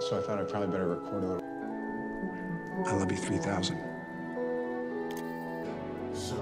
So I thought I'd probably better record a little. I love you 3000. So,